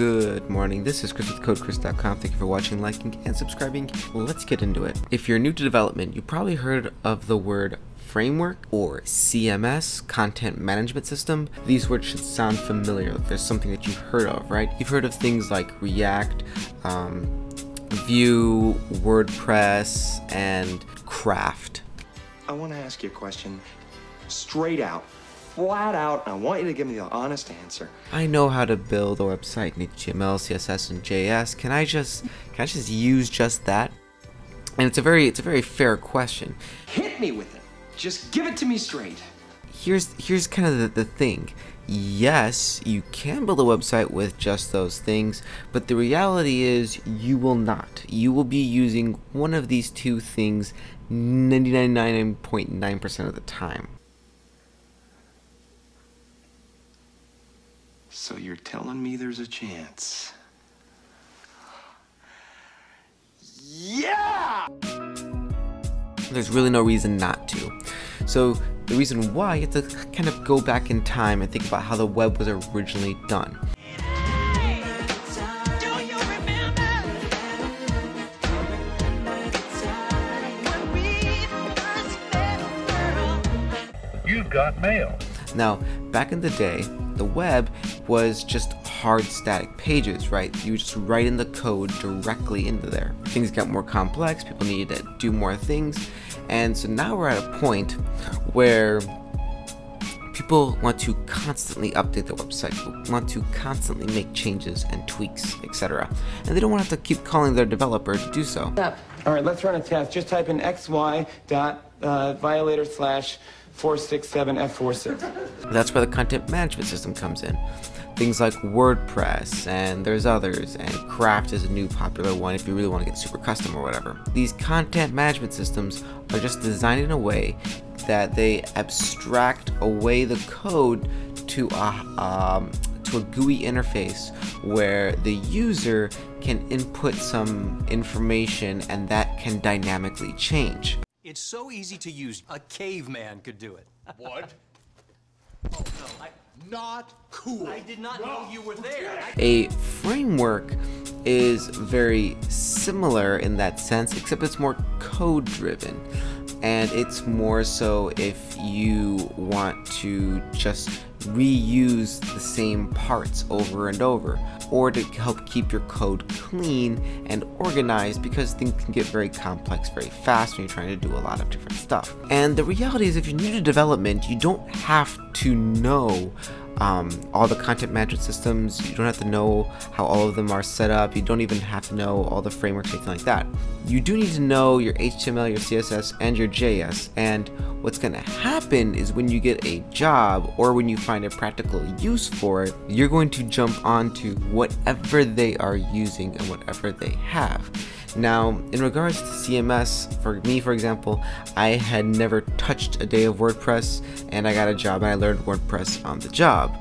Good morning, this is Chris with CodeChris.com. Thank you for watching, liking, and subscribing. Let's get into it. If you're new to development, you probably heard of the word framework or CMS, content management system. These words should sound familiar. There's something that you've heard of, right? You've heard of things like React, um, Vue, WordPress, and Craft. I want to ask you a question straight out, flat out, I want you to give me the honest answer. I know how to build a website in HTML, CSS, and JS. Can I just can I just use just that? And it's a very it's a very fair question. Hit me with it. Just give it to me straight. Here's here's kind of the, the thing. Yes, you can build a website with just those things, but the reality is you will not. You will be using one of these two things 99.9% of the time. So you're telling me there's a chance? Yeah! There's really no reason not to. So the reason why you have to kind of go back in time and think about how the web was originally done. You've got mail. Now, back in the day, the web was just hard static pages, right? You just write in the code directly into there. Things got more complex, people needed to do more things, and so now we're at a point where people want to constantly update their website, want to constantly make changes and tweaks, etc. And they don't want to have to keep calling their developer to do so. All right, let's run a test. Just type in xy dot uh, violator slash 467F46. That's where the content management system comes in. Things like WordPress, and there's others, and Craft is a new popular one if you really want to get super custom or whatever. These content management systems are just designed in a way that they abstract away the code to a, um, to a GUI interface where the user can input some information and that can dynamically change. It's so easy to use. A caveman could do it. What? Oh, no, I, Not cool. I did not know you were there. I, A framework is very similar in that sense, except it's more code driven. And it's more so if you want to just reuse the same parts over and over, or to help keep your code clean and organized because things can get very complex very fast when you're trying to do a lot of different stuff. And the reality is, if you're new to development, you don't have to know um, all the content management systems. You don't have to know how all of them are set up. You don't even have to know all the frameworks, anything like that. You do need to know your HTML, your CSS, and your JS. And what's going to happen is when you get a job or when you find a practical use for it, you're going to jump onto whatever they are using and whatever they have. Now, in regards to CMS, for me, for example, I had never touched a day of WordPress, and I got a job and I learned WordPress on the job.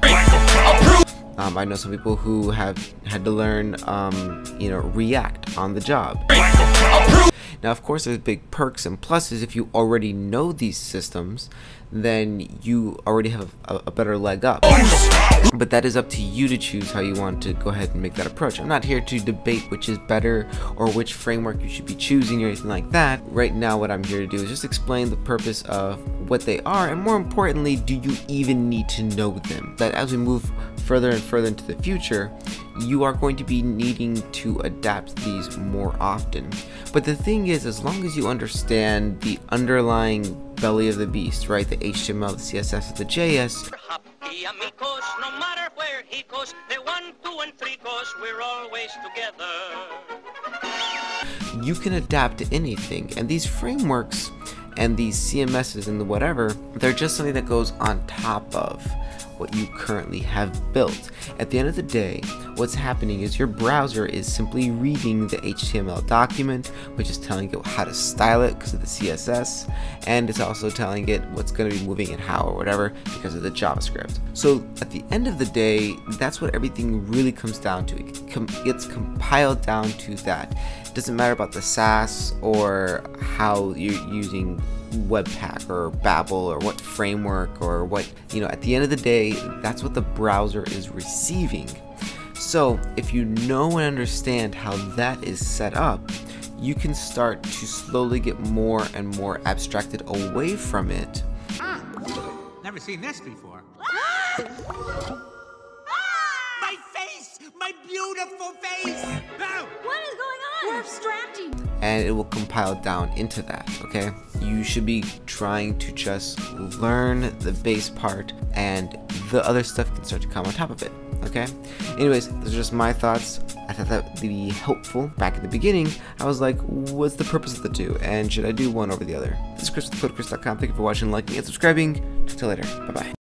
Um, I know some people who have had to learn, um, you know, React on the job. Now, of course, there's big perks and pluses. If you already know these systems, then you already have a, a, better leg up. But that is up to you to choose how you want to go ahead and make that approach. I'm not here to debate which is better or which framework you should be choosing or anything like that. Right now, what I'm here to do is just explain the purpose of what they are, and more importantly, do you even need to know them? That as we move further and further into the future, you are going to be needing to adapt these more often. But the thing is, as long as you understand the underlying belly of the beast, right? The HTML, the CSS, the JS. Amigos, no matter where he goes, the one, two, and three goes, we're always together. You can adapt to anything, and these frameworks and these CMSs and the whatever, they're just something that goes on top of what you currently have built. At the end of the day, what's happening is your browser is simply reading the HTML document, which is telling it how to style it because of the CSS, and it's also telling it what's going to be moving and how or whatever because of the JavaScript. So at the end of the day, that's what everything really comes down to. It com gets compiled down to that. It doesn't matter about the Sass or how you're using Webpack or Babel or what framework or what, you know, at the end of the day, that's what the browser is receiving. So, if you know and understand how that is set up, you can start to slowly get more and more abstracted away from it. Ah, Never seen this before. My beautiful face! No! What is going on? We're abstracting. and it will compile down into that, okay? You should be trying to just learn the base part and the other stuff can start to come on top of it, okay? Anyways, those are just my thoughts. I thought that would be helpful. Back at the beginning, I was like, what's the purpose of the two? And should I do one over the other? This is Chris with CodeChris.com. Thank you for watching, liking, and subscribing. Till later. Bye-bye.